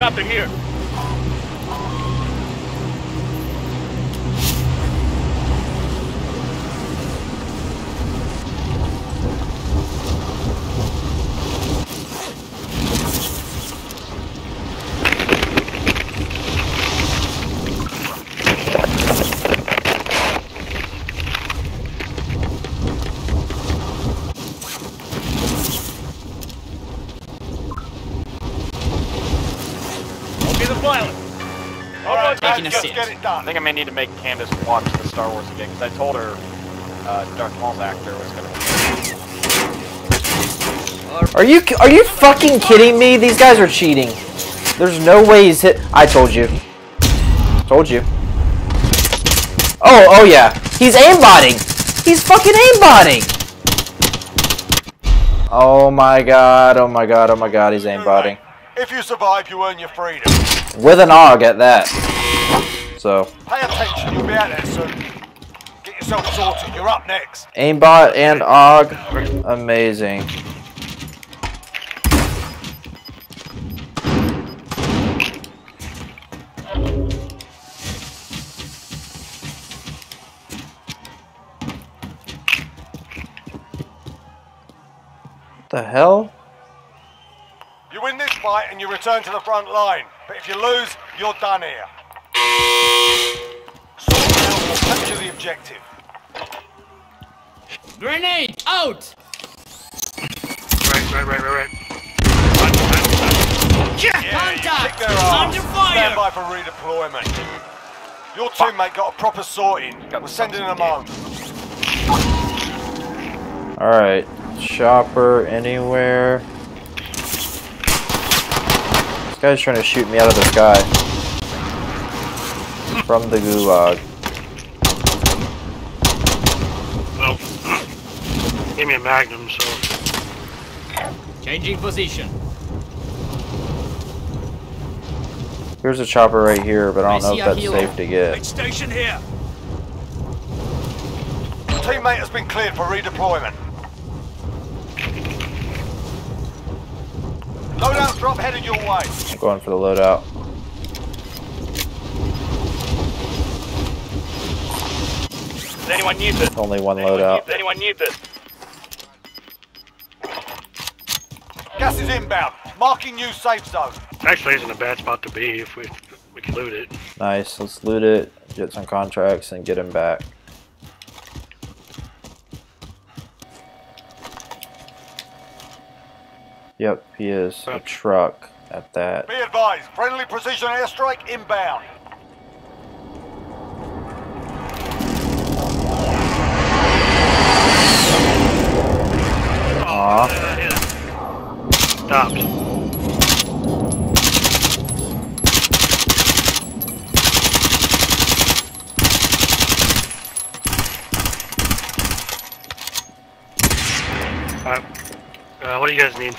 Helicopter here. All right, Taking guys, a let's seat. get it done. I think I may need to make Candace watch the Star Wars again because I told her uh, Darth Maul's actor was gonna. Are you are you fucking kidding me? These guys are cheating. There's no way he's hit. I told you. Told you. Oh, oh yeah. He's aimbotting. He's fucking aimbotting. Oh my god. Oh my god. Oh my god. He's aimbotting. If you survive, you earn your freedom. With an AUG at that. So, Pay attention, you'll be out there soon. Get yourself sorted, you're up next. aimbot and AUG. Amazing. What the hell? You win this fight and you return to the front line. But if you lose, you're done here. Sort capture the objective. Grenade out! Right, right, right, right, right. Yeah, you Contact! kick their ass. Under fire! Stand by for redeployment. Your teammate got a proper sorting. We're sending them home. Alright. Chopper anywhere. This guy's trying to shoot me out of the sky. From the gulag. Well, gave me a magnum, so Changing position. Here's a chopper right here, but I don't I know if that's healer. safe to get. Station here. Teammate has been cleared for redeployment. Loadout drop headed your way. I'm going for the loadout. Does anyone need this? Only one loadout. Does anyone need this? Gas is inbound. Marking new safe zone. actually isn't a bad spot to be if we we can loot it. Nice. Let's loot it, get some contracts, and get him back. Yep, he is a truck at that. Be advised, friendly precision airstrike inbound. Aw. Stopped. Alright. Uh, what do you guys need?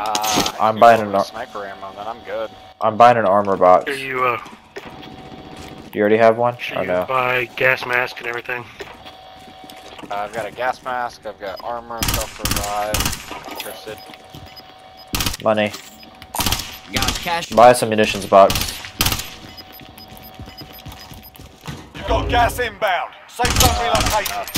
Uh, I I'm buying go an for ar- sniper ammo, then I'm good. I'm buying an armor box. Here Do you uh, you already have one? should Or you no? buy gas mask and everything. Uh, I've got a gas mask, I've got armor, self-revive, interested. Money. Got cash. Buy some munitions box. You've got gas inbound. Safe zone relocated.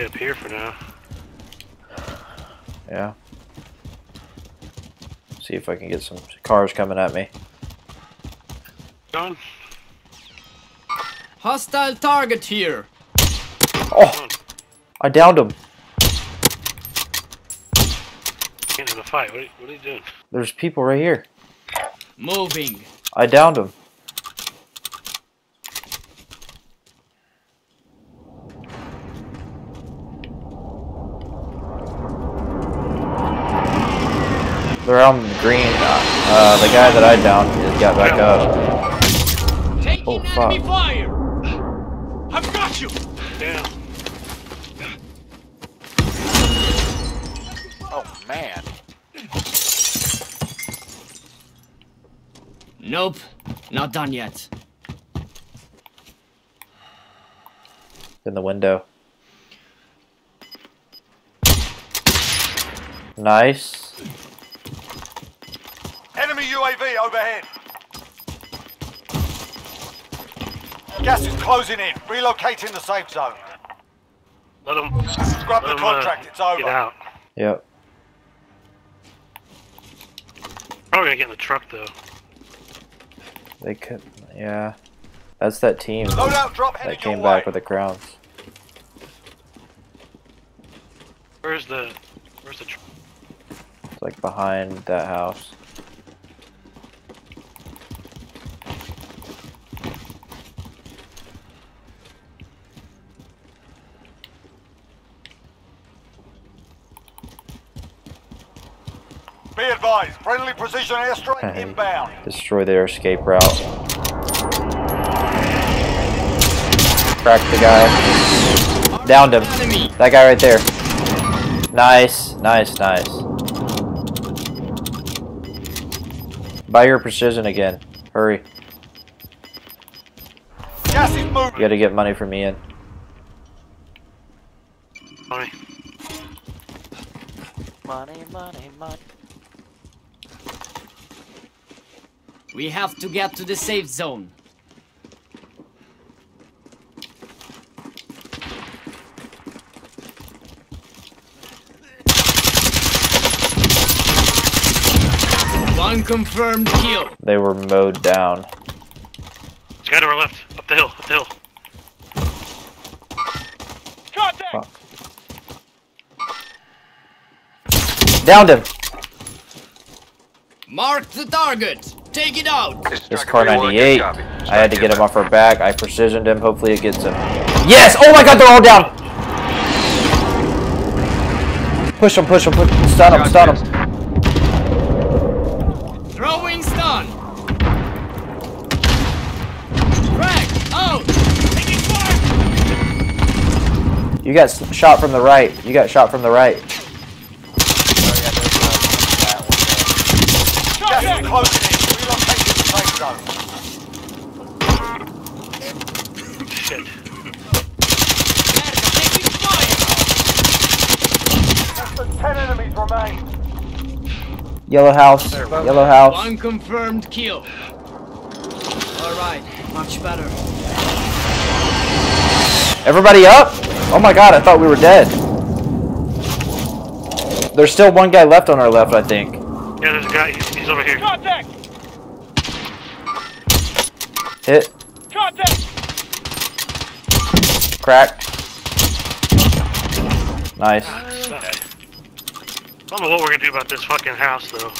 Stay up here for now. Yeah. See if I can get some cars coming at me. John? Hostile target here. Oh! I downed him. Into the fight. What are, what are you doing? There's people right here. Moving. I downed him. They're on green. Uh, uh, the guy that I downed got back up. Taking Oh, enemy fuck. fire. I've got you. Damn. Oh man. Nope. Not done yet. In the window. Nice. Enemy UAV overhead. Gas is closing in. Relocating the safe zone. Let them. Grab the uh, contract. It's over. Get over. out. Yep. Probably gonna get in the truck though. They could. Yeah. That's that team Loadout drop that came back way. with the crowns. Where's the? Where's the? Tr- It's like behind that house. Be advised. Friendly precision airstrike inbound. Destroy their escape route. Crack the guy. Downed him. That guy right there. Nice, nice, nice. Buy your precision again. Hurry. Gas is moving. You gotta get money from Ian. money. Money, money, money. We have to get to the safe zone. One confirmed kill. They were mowed down. There's a guy to our left. Up the hill. Up the hill. Contact. Downed him! Mark the target. Take it out. This Kar98. I had to get him off her back. I precisioned him. Hopefully it gets him. Yes! Oh my god, they're all down! Push him, push him, push him. Stun him, stun him. Throwing stun. Crack out. Taking fire. You got shot from the right. You got shot from the right. Oh yeah, there's uh, that one Gas is closing in. Relocating the safe zone. Shit. Taking fire. Less than 10 enemies. Yellow house. Yellow house. One confirmed kill. All right, much better. Everybody up? Oh my god, I thought we were dead. There's still one guy left on our left, I think. Yeah, there's a guy. He's, he's over here. Contact. Hit. Contact. Crack. Nice. Ah, Sad. I don't know what we're gonna do about this fucking house though.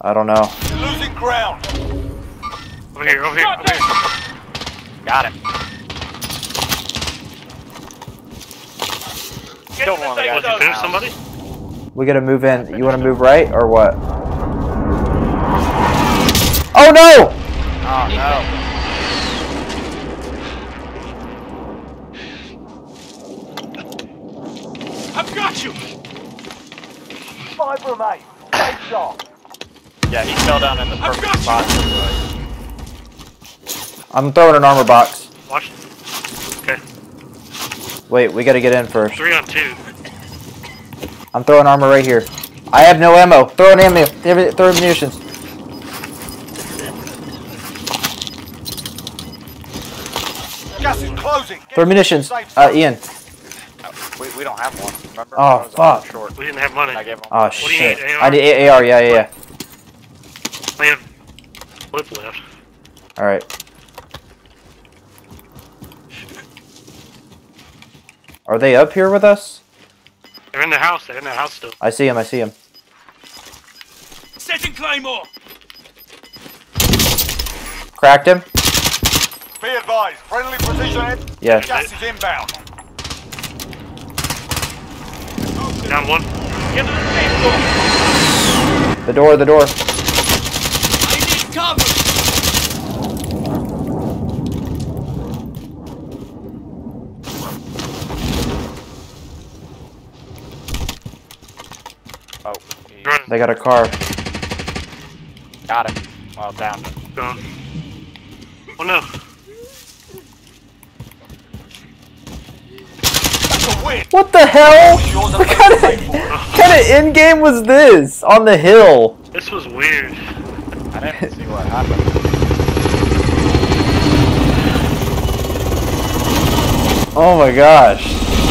I don't know. You're losing ground. Over here. Over here. Over here. Got him. Killed don't want to Was he in the finish house. somebody? We gotta move in. You wanna move right or what? Oh no! Oh no. I've got you. Five remain. Great shot. Yeah, he fell down in the I've perfect got spot. I'm throwing an armor box. Watch. Okay. Wait, we gotta get in first. Three on two. I'm throwing armor right here. I have no ammo. Throw an ammo. Throw munitions. Gas is closing. Throw munitions. Uh. Ian. We, we don't have one. Remember? Oh, I was on fuck. Short. We didn't have money. I gave him. Oh do you shit. need, AR? I need AR. Yeah, yeah, yeah. I have flip left. All right. Are they up here with us? They're in the house. They're in the house still. I see him. I see him. Setting Claymore. Cracked him. Be advised. Friendly precision air. Yes. Gas is inbound. Down one. Get to the safe zone. The door. The door. I need cover. Oh, he Run. They got a car. got him. Well, down. Gone. Oh no. That's a win. What the hell? What kind of, kind of end game was this on the hill? This was weird. I didn't see what happened. Oh my gosh.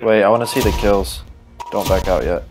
Wait, I want to see the kills. Don't back out yet.